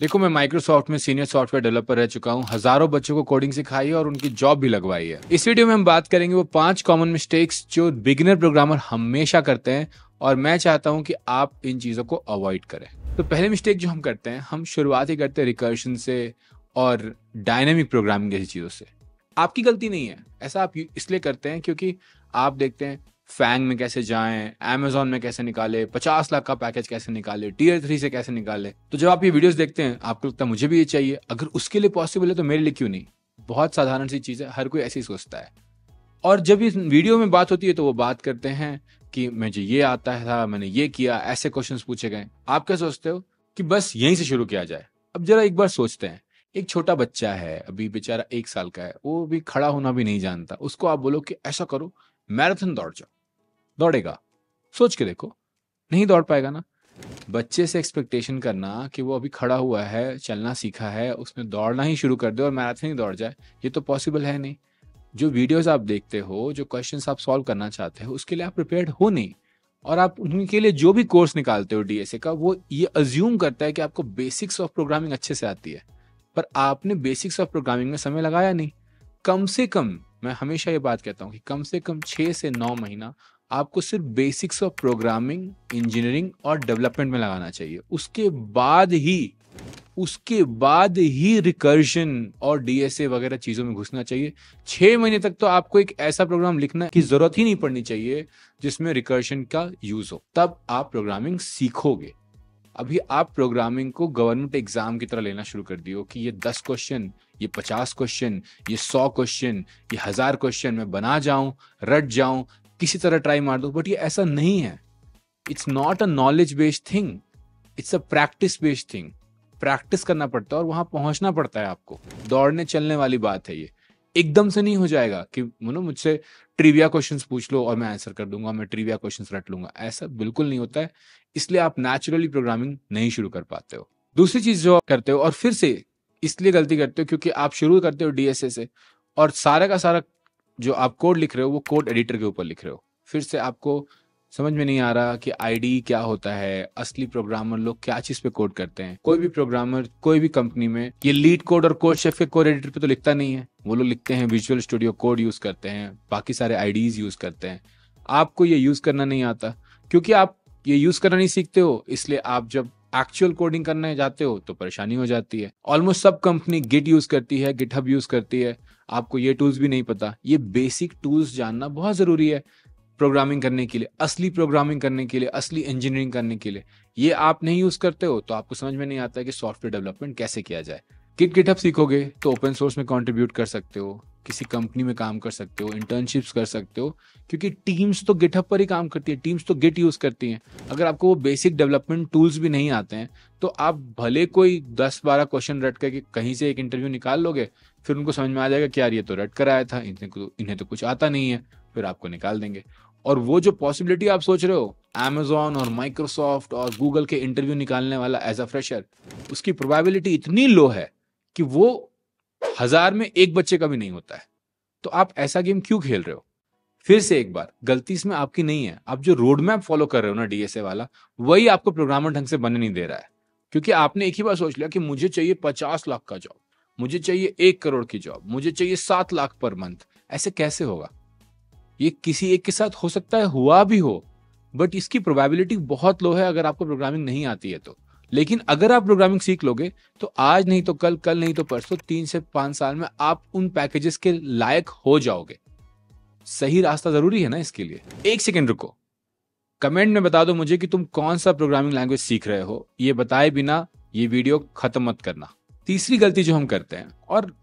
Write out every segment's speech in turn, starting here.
देखो, मैं माइक्रोसॉफ्ट में सीनियर सॉफ्टवेयर डेवलपर रह चुका हूँ, हज़ारों बच्चों को कोडिंग सिखाई है और उनकी जॉब भी लगवाई है। इस वीडियो में हम बात करेंगे वो पाँच कॉमन मिस्टेक्स जो बिगिनर प्रोग्रामर हमेशा करते हैं और मैं चाहता हूँ कि आप इन चीज़ों को अवॉइड करें। तो पहले मिस्टेक जो हम करते हैं, हम शुरुआत ही करते हैं रिकर्शन से और डायनेमिक प्रोग्रामिंग जैसी चीज़ों से। आपकी गलती नहीं है, ऐसा आप इसलिए करते हैं क्योंकि आप देखते हैं फैंग में कैसे जाएँ अमेजोन में कैसे निकाले, पचास लाख का पैकेज कैसे निकाले टीयर थ्री से कैसे निकाले। तो जब आप ये वीडियोस देखते हैं, आपको लगता है मुझे भी ये चाहिए। अगर उसके लिए पॉसिबल है तो मेरे लिए क्यों नहीं? बहुत साधारण सी चीज़ है, हर कोई ऐसी सोचता है। और जब इस वीडियो में बात होती है तो वो बात करते हैं कि मुझे ये आता था, मैंने ये किया, ऐसे क्वेश्चन पूछे गए। आप क्या सोचते हो? कि बस यहीं से शुरू किया जाए। अब जरा एक बार सोचते हैं। एक छोटा बच्चा है, अभी बेचारा एक साल का है, वो भी खड़ा होना भी नहीं जानता। उसको आप बोलो कि ऐसा करो, मैराथन दौड़ जाओ। दौड़ेगा। सोच के देखो। नहीं दौड़ पाएगा ना। बच्चे से एक्सपेक्टेशन करना कि वो अभी खड़ा हुआ है, चलना सीखा है उसमें दौड़ना ही शुरू कर दे और मैराथन ही दौड़ जाए, ये तो पॉसिबल है नहीं। जो वीडियोस आप देखते हो, जो क्वेश्चंस आप सॉल्व करना चाहते हो, उसके लिए आप प्रिपेयर्ड हो नहीं। और आप उनके लिए जो भी कोर्स निकालते हो डीएसए का, वो ये अज्यूम करता है कि आपको बेसिक्स ऑफ़ प्रोग्रामिंग अच्छे से आती है। पर आपने बेसिक्स ऑफ़ प्रोग्रामिंग में समय लगाया नहीं। कम से कम, मैं हमेशा ये बात कहता हूँ कि कम से कम छः से नौ महीना आपको सिर्फ़ बेसिक्स ऑफ़ प्रोग्रामिंग इंजीनियरिंग और डेवलपमेंट में लगाना चाहिए। उसके बाद ही, उसके बाद ही रिकर्शन और डीएसए वगैरह चीज़ों में घुसना चाहिए। छह महीने तक तो आपको एक ऐसा प्रोग्राम लिखना की ज़रूरत ही नहीं पड़नी चाहिए जिसमें रिकर्शन का यूज़ हो। तब आप प्रोग्रामिंग सीखोगे। अभी आप प्रोग्रामिंग को गवर्नमेंट एग्ज़ाम की तरह लेना शुरू कर दियो कि ये दस क्वेश्चन ये पचास क्वेश्चन ये सौ क्वेश्चन ये हज़ार क्वेश्चन मैं बना जाऊँ, रट जाऊँ किसी तरह ट्राई मार दो बट ये ऐसा नहीं है। It's not a knowledge based thing it's a practice based thing practice करना पड़ता है और वहाँ पहुँचना पड़ता है आपको। दौड़ने चलने वाली बात है ये। एकदम से नहीं हो जाएगा कि मनो मुझसे ट्रिविया क्वेश्चंस पूछ लो और मैं आंसर कर दूँगा, मैं ट्रिविया क्वेश्चंस रट लूँगा। ऐसा बिल्कुल नहीं होता है। इसलिए आप नेचुरली प्रोग्रामिंग नहीं शुरू कर पाते हो। दूसरी चीज़ जो करते हो और फिर से इसलिए गलती करते हो क्योंकि आप शुरू करते हो डीएसए से और सारा का सारा जो आप कोड लिख रहे हो, वो कोड एडिटर के ऊपर लिख रहे हो। फिर से आपको समझ में नहीं आ रहा कि आईडी क्या होता है, असली प्रोग्रामर लोग क्या चीज़ पे कोड करते हैं। कोई भी प्रोग्रामर, कोई भी कंपनी में ये लीड कोड और कोड शेफ के कोड एडिटर पे तो लिखता नहीं है। वो लोग लिखते हैं विजुअल स्टूडियो कोड यूज़ करते हैं, बाकी सारे आईडीज यूज़ करते हैं। आपको ये यूज़ करना नहीं आता, क्योंकि आप ये यूज़ करना नहीं सीखते हो, इसलिए आप जब एक्चुअल कोडिंग करने जाते हो तो परेशानी हो जाती है। ऑलमोस्ट सब कंपनी गिट यूज़ करती है गिटहब यूज़ करती है। आपको ये टूल्स भी नहीं पता। ये बेसिक टूल्स जानना बहुत ज़रूरी है प्रोग्रामिंग करने के लिए, असली प्रोग्रामिंग करने के लिए, असली इंजीनियरिंग करने के लिए। ये आप नहीं यूज़ करते हो तो आपको समझ में नहीं आता है कि सॉफ्टवेयर डेवलपमेंट कैसे किया जाए। किट गिटअप सीखोगे तो ओपन सोर्स में कंट्रीब्यूट कर सकते हो, किसी कंपनी में काम कर सकते हो इंटर्नशिप्स कर सकते हो, क्योंकि टीम्स तो गिटअप पर ही काम करती है टीम्स तो गिट यूज़ करती हैं। अगर आपको वो बेसिक डेवलपमेंट टूल्स भी नहीं आते हैं तो आप भले कोई दस बारह क्वेश्चन रट करके कहीं से एक इंटरव्यू निकाल लोगे, फिर उनको समझ में आ जाएगा कि यार ये तो रट कर आया था इन्हें इन्हें तो कुछ आता नहीं है, फिर आपको निकाल देंगे। और वो जो पॉसिबिलिटी आप सोच रहे हो एमेजॉन और माइक्रोसॉफ्ट और गूगल के इंटरव्यू निकालने वाला एज अ फ्रेशर उसकी प्रोबेबिलिटी इतनी लो है कि वो हज़ार में एक बच्चे का भी नहीं होता है। तो आप ऐसा गेम क्यों खेल रहे हो? फिर से एक बार, गलती इसमें आपकी नहीं है। आप जो रोड मैप फॉलो कर रहे हो ना डीएसए वाला, वही आपको प्रोग्रामर ढंग से बनने नहीं दे रहा है। क्योंकि आपने एक ही बार सोच लिया कि मुझे चाहिए पचास लाख का जॉब मुझे चाहिए एक करोड़ की जॉब मुझे चाहिए सात लाख पर मंथ ऐसे कैसे होगा? ये किसी एक के साथ हो सकता है, हुआ भी हो बट इसकी प्रोबेबिलिटी बहुत लो है। अगर आपको प्रोग्रामिंग नहीं आती है तो। लेकिन अगर आप प्रोग्रामिंग सीख लोगे तो आज नहीं तो कल कल नहीं तो परसों, तीन से पाँच साल में आप उन पैकेजेस के लायक हो जाओगे। सही रास्ता ज़रूरी है ना इसके लिए। एक सेकेंड रुको। कमेंट में बता दो मुझे कि तुम कौन सा प्रोग्रामिंग लैंग्वेज सीख रहे हो। ये बताए बिना ये वीडियो खत्म मत करना। तीसरी गलती जो हम करते हैं, और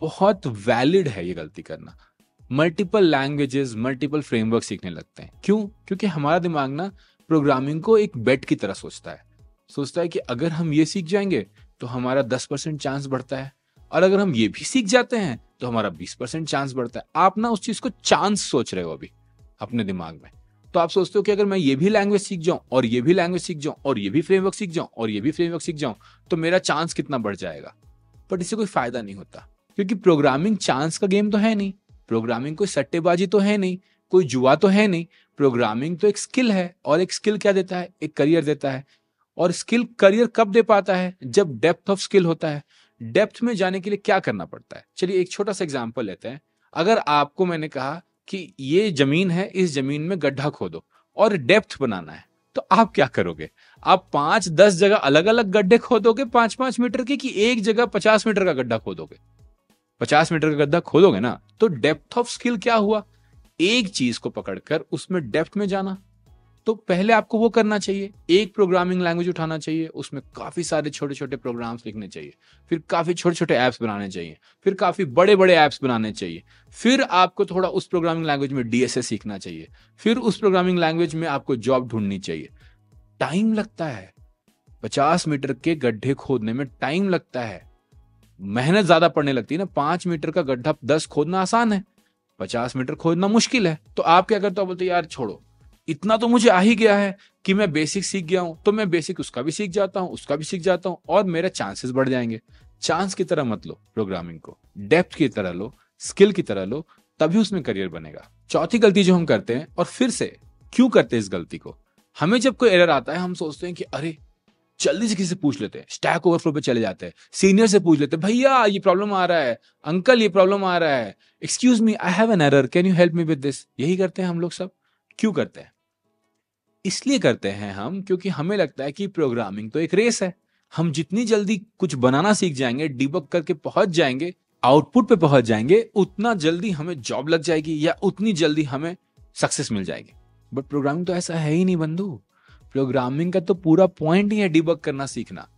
बहुत वैलिड है ये गलती करना मल्टीपल लैंग्वेजेस मल्टीपल फ्रेमवर्क सीखने लगते हैं। क्यों? क्योंकि हमारा दिमाग ना प्रोग्रामिंग को एक बेट की तरह सोचता है। सोचता है कि अगर हम ये सीख जाएँगे तो हमारा दस परसेंट चांस बढ़ता है। और अगर हम ये भी सीख जाते हैं तो हमारा बीस परसेंट चांस बढ़ता है। आप ना उस चीज़ को चांस सोच रहे हो अभी, अपने दिमाग में। तो आप सोचते हो कि अगर मैं ये भी लैंग्वेज सीख जाऊँ, और ये भी लैंग्वेज सीख जाऊँ, और ये भी फ्रेमवर्क सीख जाऊँ, और ये भी फ्रेमवर्क सीख जाऊँ तो मेरा चांस कितना बढ़ जाएगा? बट इससे कोई फ़ायदा नहीं होता, क्योंकि प्रोग्रामिंग चांस का गेम तो है नहीं। प्रोग्रामिंग कोई सट्टेबाजी तो है नहीं, कोई जुआ तो है नहीं। प्रोग्रामिंग तो एक स्किल है, और एक स्किल क्या देता है? एक करियर देता है। और स्किल करियर कब दे पाता है? जब डेप्थ ऑफ़ स्किल होता है। डेप्थ में जाने के लिए क्या करना पड़ता है? चलिए एक छोटा सा एग्ज़ाम्पल लेते हैं। अगर आपको मैंने कहा कि ये ज़मीन है, इस ज़मीन में गड्ढा खोदो और डेप्थ बनाना है तो आप क्या करोगे? आप पाँच, दस जगह अलग अलग गड्ढे खोदोगे पाँच पाँच मीटर के कि एक जगह पचास मीटर का गड्ढा खोदोगे? पचास मीटर का गड्ढा खोदोगे ना तो डेप्थ ऑफ़ स्किल क्या हुआ? एक चीज़ को पकड़कर उसमें डेप्थ में जाना। तो पहले आपको वो करना चाहिए। एक प्रोग्रामिंग लैंग्वेज उठाना चाहिए, उसमें काफ़ी सारे छोटे छोटे प्रोग्राम्स लिखने चाहिए। फिर काफ़ी छोटे छोटे ऐप्स बनाने चाहिए। फिर काफ़ी बड़े बड़े ऐप्स बनाने चाहिए। फिर आपको थोड़ा उस प्रोग्रामिंग लैंग्वेज में डीएसए सीखना चाहिए। फिर उस प्रोग्रामिंग लैंग्वेज में आपको जॉब ढूंढनी चाहिए। टाइम लगता है। पचास मीटर के गड्ढे खोदने में टाइम लगता है। मेहनत ज़्यादा पड़ने लगती है ना। पाँच मीटर का गड्ढा दस खोदना आसान है। पचास मीटर खोदना मुश्किल है। तो आप क्या करते हो? बोलते यार, छोड़ो। इतना तो मुझे आ ही गया है कि मैं बेसिक सीख गया हूँ तो मैं बेसिक उसका भी सीख जाता हूँ, उसका भी सीख जाता हूँ, और मेरे चांसेस बढ़ जाएँगे। चांस की तरह मत लो प्रोग्रामिंग को। डेप्थ की तरह लो स्किल की तरह लो, तभी उसमें करियर बनेगा। चौथी गलती जो हम करते हैं, और फिर से क्यों करते हैं इस गलती को? हमें जब कोई एरर आता है, हम सोचते हैं कि, अरे, जल्दी से किसी से पूछ लेते हैं। स्टैक ओवरफ्लो पे चले जाते हैं। सीनियर से पूछ लेते हैं, भैया, ये प्रॉब्लम आ रहा है। अंकल ये प्रॉब्लम आ रहा है। Excuse me I have an error can you help me with this यही करते हैं हम लोग सब। क्यों करते हैं? इसलिए करते हैं हम, क्योंकि हमें लगता है कि प्रोग्रामिंग तो एक रेस है। हम जितनी जल्दी कुछ बनाना सीख जाएँगे डिबक करके पहुँच जाएँगे आउटपुट पे पहुँच जाएँगे, उतना जल्दी हमें जॉब लग जाएगी या उतनी जल्दी हमें सक्सेस मिल जाएगी। बट प्रोग्रामिंग तो ऐसा है ही नहीं, बंधु। प्रोग्रामिंग का तो पूरा पॉइंट ही है डिबक करना सीखना।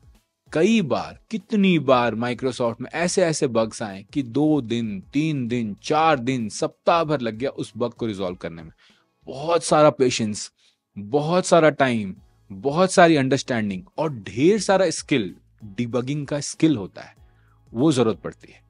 कई बार, कितनी बार माइक्रोसॉफ्ट में ऐसे ऐसे बग्स आए कि दो दिन, तीन दिन, चार दिन, सप्ताह भर लग गया उस बग को रिजोल्व करने में। बहुत सारा पेशेंस बहुत सारा टाइम बहुत सारी अंडरस्टैंडिंग और ढेर सारा स्किल डिबगिंग का स्किल होता है। वो ज़रूरत पड़ती है।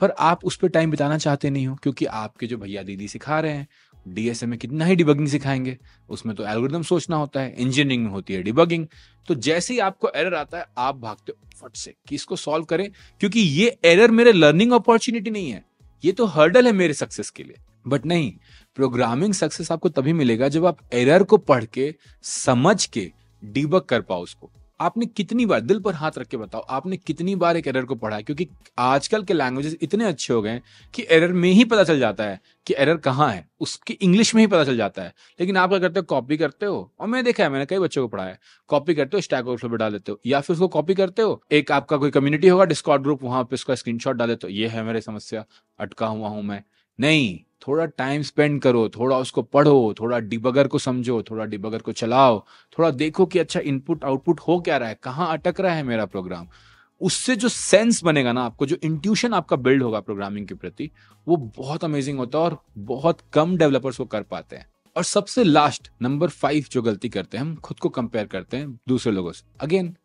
पर आप उस पर टाइम बिताना चाहते नहीं हो, क्योंकि आपके जो भैया दीदी सिखा रहे हैं डीएसए में कितना ही डिबगिंग सिखाएँगे, उसमें तो एल्गोरिदम सोचना होता है इंजीनियरिंग में होती है डिबगिंग तो जैसे ही आपको एरर आता है, आप भागते हो फट से कि इसको सॉल्व करें, क्योंकि ये एरर मेरे लर्निंग अपॉर्चुनिटी नहीं है। ये तो हर्डल है मेरे सक्सेस के लिए। बट नहीं प्रोग्रामिंग सक्सेस आपको तभी मिलेगा जब आप एरर को पढ़ के, समझ के डिबक कर पाओ उसको। आपने कितनी बार, दिल पर हाथ रख के बताओ, आपने कितनी बार एक एरर को पढ़ा है? क्योंकि आजकल के लैंग्वेजेस इतने अच्छे हो गए कि एरर में ही पता चल जाता है कि एरर कहाँ है। उसकी इंग्लिश में ही पता चल जाता है। लेकिन आप क्या करते हो? कॉपी करते हो? और मैं देखा है, मैंने कई बच्चों को पढ़ा है। कॉपी करते हो स्टैक ओवरफ्लो डाल देते हो। या फिर उसको कॉपी करते हो, एक आपका कोई कम्युनिटी होगा डिस्कॉर्ड ग्रुप वहाँ पर उसका स्क्रीनशॉट डाल देते हो। ये है मेरी समस्या, अटका हुआ हूँ मैं। नहीं। थोड़ा टाइम स्पेंड करो, थोड़ा उसको पढ़ो, थोड़ा डिबगर को समझो, थोड़ा डिबगर को चलाओ, थोड़ा देखो कि अच्छा इनपुट आउटपुट हो क्या रहा है, कहाँ अटक रहा है मेरा प्रोग्राम उससे जो सेंस बनेगा ना आपको, जो इंट्यूशन आपका बिल्ड होगा प्रोग्रामिंग के प्रति, वो बहुत अमेजिंग होता है और बहुत कम डेवलपर्स वो कर पाते हैं। और सबसे लास्ट नंबर फाइव जो गलती करते हैं, हम खुद को कंपेयर करते हैं दूसरे लोगों से। अगेन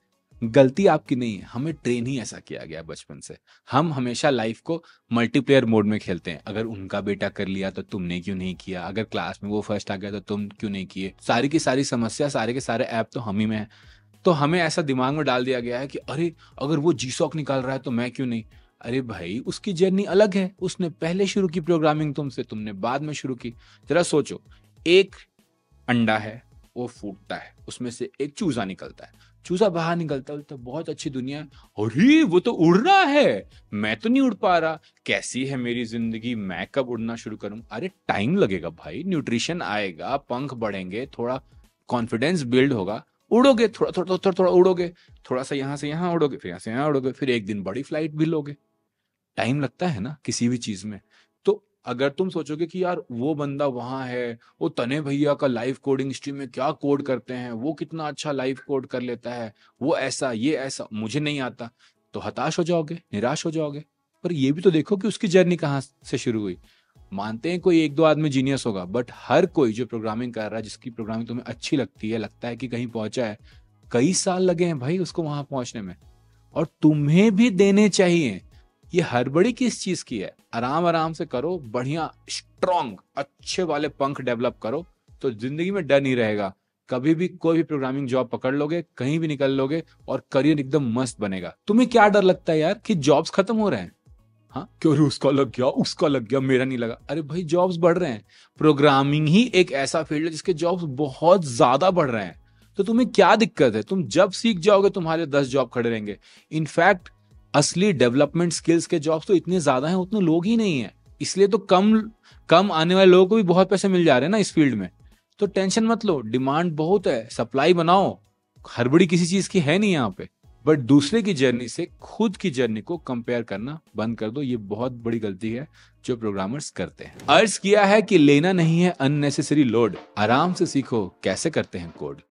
गलती आपकी नहीं है। हमें ट्रेन ही ऐसा किया गया बचपन से। हम हमेशा लाइफ को मल्टीप्लेयर मोड में खेलते हैं। अगर उनका बेटा कर लिया तो तुमने क्यों नहीं किया? अगर क्लास में वो फ़र्स्ट आ गया तो तुम क्यों नहीं किए? सारी की सारी समस्या, सारे के सारे ऐप तो हम ही में है। तो हमें ऐसा दिमाग में डाल दिया गया है कि, अरे, अगर वो जी सॉक निकाल रहा है तो मैं क्यों नहीं? अरे भाई, उसकी जर्नी अलग है। उसने पहले शुरू की प्रोग्रामिंग तुमसे, तुमने बाद में शुरू की। जरा सोचो, एक अंडा है, वो फूटता है। उसमें से एक चूजा निकलता है। चूजा बाहर निकलता है तो बहुत अच्छी दुनिया अरे, वो तो उड़ रहा है। मैं तो नहीं उड़ पा रहा। कैसी है मेरी ज़िंदगी? मैं कब उड़ना शुरू करूँ? अरे, टाइम लगेगा भाई। न्यूट्रिशन आएगा, पंख बढ़ेंगे, थोड़ा कॉन्फिडेंस बिल्ड होगा। उड़ोगे, थोड़ा थोड़ा थोड़ा थोड़ा उड़ोगे। थोड़ा सा यहाँ से यहाँ उड़ोगे, फिर यहाँ से यहाँ उड़ोगे, फिर एक दिन बड़ी फ़्लाइट भी लोगे। टाइम लगता है ना किसी भी चीज़ में? अगर तुम सोचोगे कि यार वो बंदा वहाँ है, वो तने भैया का लाइव कोडिंग स्ट्रीम में क्या कोड करते हैं, वो कितना अच्छा लाइव कोड कर लेता है, वो ऐसा, ये ऐसा, मुझे नहीं आता। तो हताश हो जाओगे, निराश हो जाओगे। पर ये भी तो देखो कि उसकी जर्नी कहाँ से शुरू हुई। मानते हैं कोई एक दो आदमी जीनियस होगा बट हर कोई जो प्रोग्रामिंग कर रहा है, जिसकी प्रोग्रामिंग तुम्हें अच्छी लगती है, लगता है कि कहीं पहुँचा है, कई साल लगे हैं भाई उसको वहाँ पहुँचने में। और तुम्हें भी देने चाहिए। ये हड़बड़ी किस चीज़ की है? आराम आराम से करो, बढ़िया स्ट्रॉन्ग अच्छे वाले पंख डेवलप करो तो ज़िंदगी में डर नहीं रहेगा। कभी भी कोई भी प्रोग्रामिंग जॉब पकड़ लोगे, कहीं भी निकल लोगे, और करियर एकदम मस्त बनेगा। तुम्हें क्या डर लगता है यार कि जॉब्स खत्म हो रहे हैं? हाँ? क्यों उसका लग गया, उसका लग गया, मेरा नहीं लगा। अरे भाई जॉब्स बढ़ रहे हैं। प्रोग्रामिंग ही एक ऐसा फ़ील्ड है जिसके जॉब्स बहुत ज़्यादा बढ़ रहे हैं। तो तुम्हें क्या दिक्कत है? तुम जब सीख जाओगे, तुम्हारे दस जॉब खड़े रहेंगे। इनफैक्ट असली डेवलपमेंट स्किल्स के जॉब्स तो इतने ज़्यादा हैं, उतने लोग ही नहीं है। इसलिए तो कम कम आने वाले लोगों को भी बहुत पैसे मिल जा रहे हैं ना इस फ़ील्ड में। तो टेंशन मत लो, डिमांड बहुत है, सप्लाई बनाओ। हड़बड़ी किसी चीज़ की है नहीं यहाँ पे। बट दूसरे की जर्नी से, खुद की जर्नी को कंपेयर करना बंद कर दो, ये बहुत बड़ी गलती है जो प्रोग्रामर्स करते हैं। अर्ज़ किया है कि लेना नहीं है अननेसेसरी लोड। आराम से सीखो कैसे करते हैं कोड।